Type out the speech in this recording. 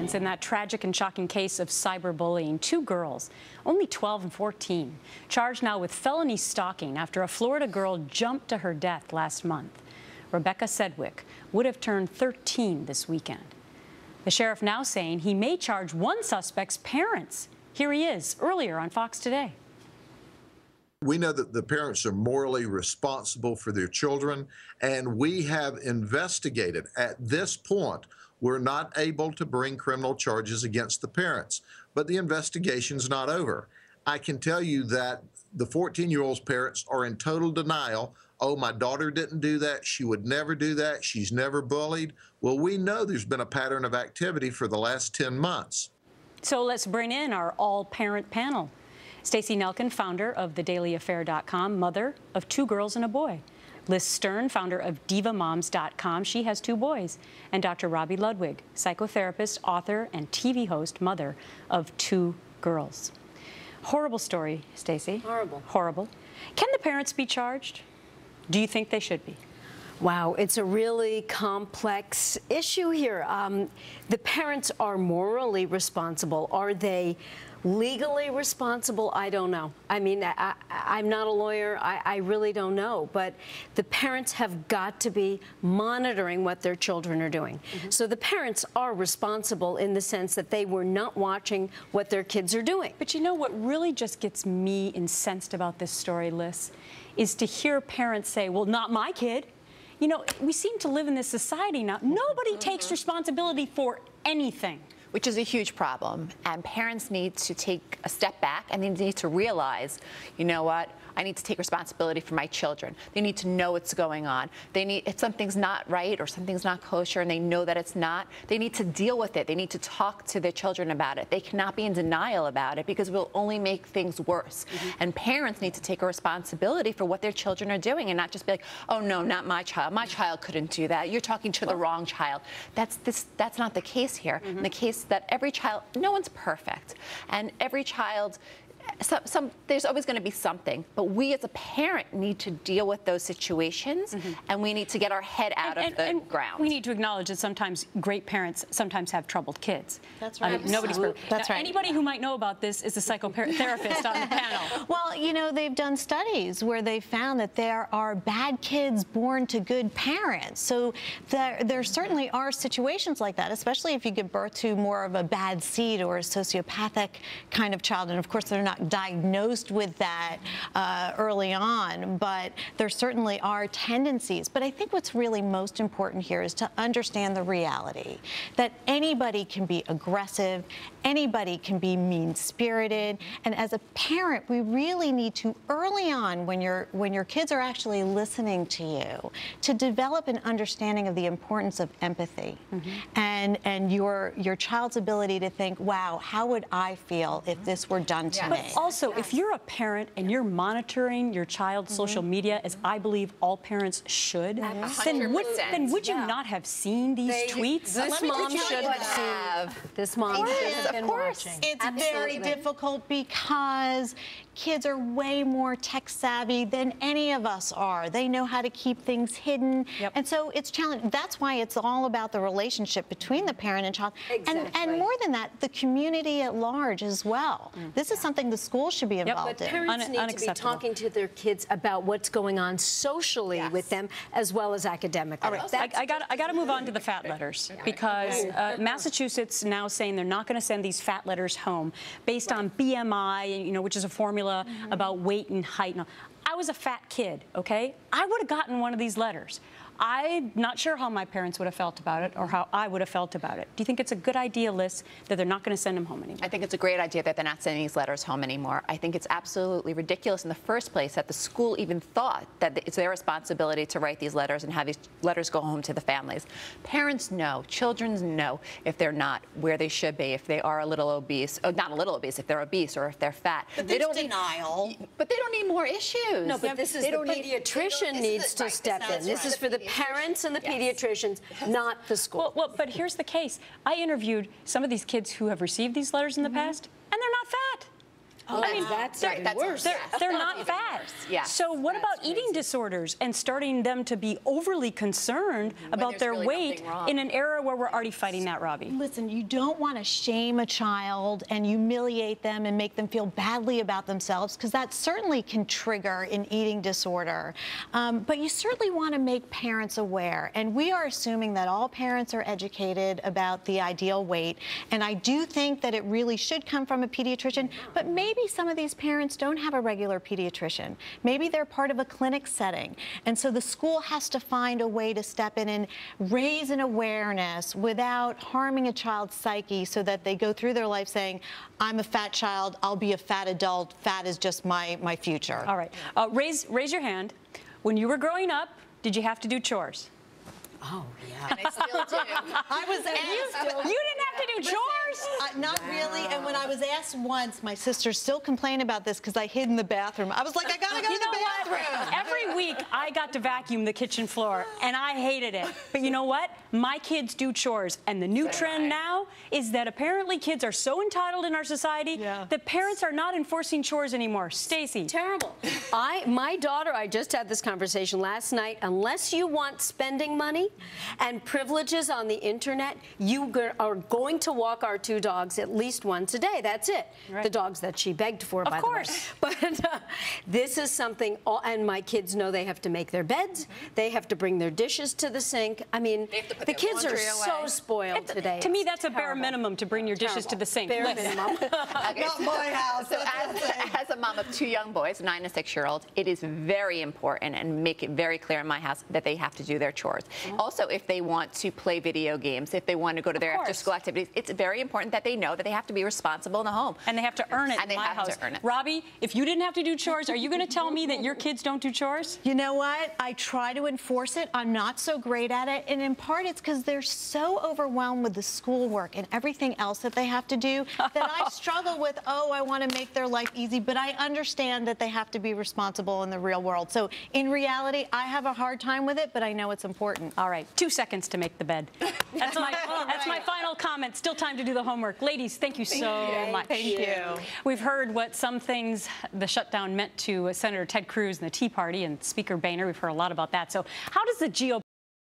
in that tragic and shocking case of cyberbullying. Two girls, only 12 and 14, charged now with felony stalking after a Florida girl jumped to her death last month. Rebecca Sedwick would have turned 13 this weekend. The sheriff now saying he may charge one suspect's parents. Here he is earlier on Fox Today. We know that the parents are morally responsible for their children, and we have investigated. At this point, we're not able to bring criminal charges against the parents, but the investigation's not over. I can tell you that the 14 year old's parents are in total denial. Oh, my daughter didn't do that. She would never do that. She's never bullied. Well, we know there's been a pattern of activity for the last 10 months. So let's bring in our all parent panel. Stacey Nelkin, founder of thedailyaffair.com, mother of two girls and a boy. Liz Stern, founder of divamoms.com, she has two boys. And Dr. Robi Ludwig, psychotherapist, author, and TV host, mother of two girls. Horrible story, Stacey. Horrible. Horrible. Can the parents be charged? Do you think they should be? Wow, it's a really complex issue here. Um, the parents are morally responsible. Are they legally responsible? I don't know. I mean, I, am not a lawyer. I, I, really don't know. But the parents have got to be monitoring what their children are doing. Mm -hmm. So the parents are responsible in the sense that they were not watching what their kids are doing. But you know what really just gets me incensed about this story, Liz, is to hear parents say, well, not my kid. You know, we seem to live in this society now. Nobody mm -hmm. takes responsibility for anything which is a huge problem. And parents need to take a step back and they need to realize, you know what, I need to take responsibility for my children. They need to know what's going on. They need, if something's not right or something's not kosher and they know that it's not, they need to deal with it. They need to talk to their children about it. They cannot be in denial about it because it will only make things worse. Mm -hmm. And parents need to take a responsibility for what their children are doing and not just be like, oh no, not my child. My child couldn't do that. You're talking to the wrong child. That's this. That's not the case here. Mm -hmm. the case that every child, no one's perfect, and every child some, some, there's always going to be something, but we as a parent need to deal with those situations, mm -hmm. and we need to get our head out and, of and, the and ground. We need to acknowledge that sometimes great parents sometimes have troubled kids. That's right. I mean, nobody's perfect. That's now, right. Anybody who might know about this is a psychotherapist on the panel. Well, you know, they've done studies where they found that there are bad kids born to good parents. So there, there certainly are situations like that, especially if you give birth to more of a bad seed or a sociopathic kind of child. And of course, they're not diagnosed with that uh, early on, but there certainly are tendencies. But I think what's really most important here is to understand the reality that anybody can be aggressive, anybody can be mean-spirited, and as a parent, we really need to early on when your when your kids are actually listening to you to develop an understanding of the importance of empathy mm -hmm. and and your your child's ability to think, wow, how would I feel if this were done to me? Also, yes. if you're a parent and you're monitoring your child's mm -hmm. social media, as I believe all parents should, then would, then would you yeah. not have seen these they, tweets? This mom should have seen. This mom should have been watching. It's Absolutely. very difficult because kids are way more tech savvy than any of us are. They know how to keep things hidden. Yep. And so it's challenging. That's why it's all about the relationship between the parent and child. Exactly. And, and more than that, the community at large as well. Mm. This is something the school should be involved yep, but parents in. need to be talking to their kids about what's going on socially yes. with them as well as academically. All right, I, I got I got to move on to the fat letters because uh, Massachusetts now saying they're not going to send these fat letters home based right. on BMI, you know, which is a formula mm -hmm. about weight and height. I was a fat kid, okay? I would have gotten one of these letters. I'm not sure how my parents would have felt about it or how I would have felt about it. Do you think it's a good idea, Liz, that they're not going to send them home anymore? I think it's a great idea that they're not sending these letters home anymore. I think it's absolutely ridiculous in the first place that the school even thought that it's their responsibility to write these letters and have these letters go home to the families. Parents know, children know if they're not where they should be, if they are a little obese, oh, not a little obese, if they're obese or if they're fat. But they don't denial. Need, but they don't need more issues. No, but this is the pediatrician needs to step in. This is for the parents and the yes. pediatricians, not the school. Well, well, but here's the case. I interviewed some of these kids who have received these letters in the mm -hmm. past, and they're not fat. I mean, that's they're, that's worse. They're, Yes. they're not fat. Yeah. So what That's about eating disorders and starting them to be overly concerned about their really weight in an era where we're already fighting that, Robi? Listen, you don't want to shame a child and humiliate them and make them feel badly about themselves because that certainly can trigger an eating disorder. Um, but you certainly want to make parents aware. And we are assuming that all parents are educated about the ideal weight. And I do think that it really should come from a pediatrician. But maybe some of these parents don't have a regular pediatrician. Maybe they're part of a clinic setting. And so the school has to find a way to step in and raise an awareness without harming a child's psyche so that they go through their life saying, I'm a fat child, I'll be a fat adult, fat is just my, my future. All right. Uh, raise, raise your hand. When you were growing up, did you have to do chores? Oh, yeah. I still do. I was You, you didn't have to do chores? Uh, not really. And when I was asked once, my sister still complained about this because I hid in the bathroom. I was like, I gotta go You to know the what? bathroom. Every week I got to vacuum the kitchen floor and I hated it. But you know what? My kids do chores. And the new trend now is that apparently kids are so entitled in our society Yeah. that parents are not enforcing chores anymore. Stacey. Terrible. I, my daughter, I just had this conversation last night. Unless you want spending money and privileges on the internet, you are going to walk our two dogs at least once a day. That's it. Right. The dogs that she begged for, by course. the way. But uh, this is something, all, and my kids know they have to make their beds. They have to bring their dishes to the sink. I mean, have to put the kids are laundry so away. spoiled today. To me, It's that's a bare minimum to bring your dishes to the sink. Bare Listen. minimum. Okay, Not my house. So as, as a mom of two young boys, nine and six year old, it is very important and make it very clear in my house that they have to do their chores. Also, if they want to play video games, if they want to go to their course. after school activities, it's very important that they know that they have to be responsible in the home. And they have to earn it And in they my have to earn it. Robi, if you didn't have to do chores, are you going to tell me that your kids don't do chores? You know what? I try to enforce it. I'm not so great at it. And in part, it's because they're so overwhelmed with the schoolwork and everything else that they have to do that I struggle with, oh, I want to make their life easy. But I understand that they have to be responsible in the real world. So in reality, I have a hard time with it, but I know it's important. All right, two seconds to make the bed. That's my, that's my final comment. Still time to do the homework. Ladies, thank you so much. Thank you. We've heard what some things the shutdown meant to Senator Ted Cruz and the Tea Party and Speaker Boehner. We've heard a lot about that. So how does the GOP